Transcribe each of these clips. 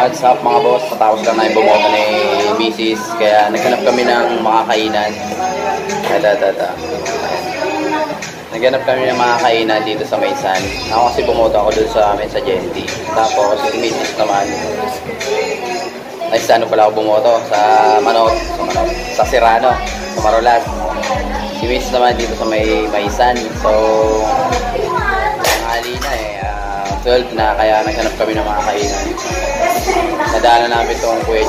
What's up mga boss? Patapos lang na bumoto ni Mrs. Kaya naghanap kami ng makakainan. Ito, ito. Ayan. Naghanap kami ng makakainan dito sa Maysan. Ako kasi bumoto ako dun sa amin sa Genti. Tapos si Mrs. naman, ay sa ano pala ako bumoto? Sa Manok. Sa Manok. Sa Serrano. Sa Marolas. Si Mrs. naman dito sa may Maysan. So, tanghali na eh. Ah, 12 na kaya naghanap kami ng mga kainan. Nadaanan namin itong Kuya.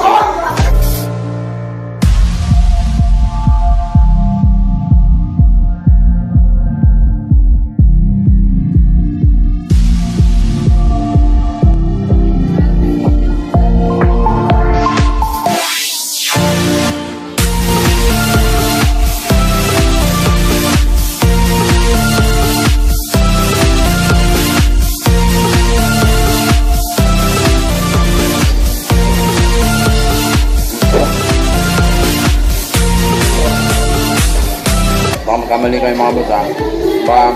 Baka magkamali kayo mga boss ha.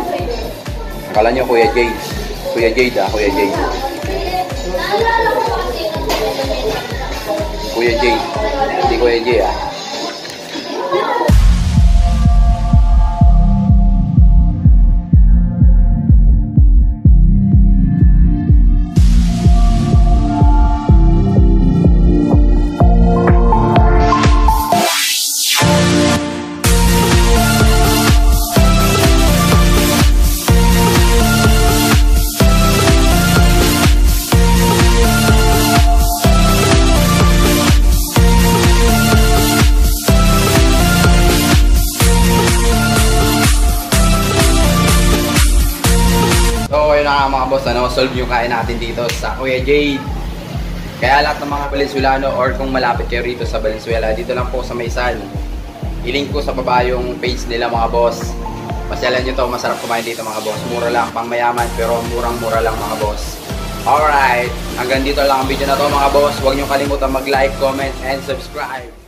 Akala nyo Kuya Jade. Kuya Jade ha, Kuya Jade. Kuya Jade. Hindi Kuya Jade ha. Na mga boss, ano, solve yung kain natin dito sa Kuya Jade. Kaya lahat ng mga Valenzuelano or kung malapit kayo rito sa Valenzuela, dito lang po sa Maysan. I-link ko sa baba yung page nila mga boss. Pasyalan nyo to, masarap kumain dito mga boss. Mura lang, pang mayaman, pero murang-mura lang mga boss. Alright, hanggang dito lang ang video na to mga boss. Huwag nyo kalimutan mag-like, comment, and subscribe.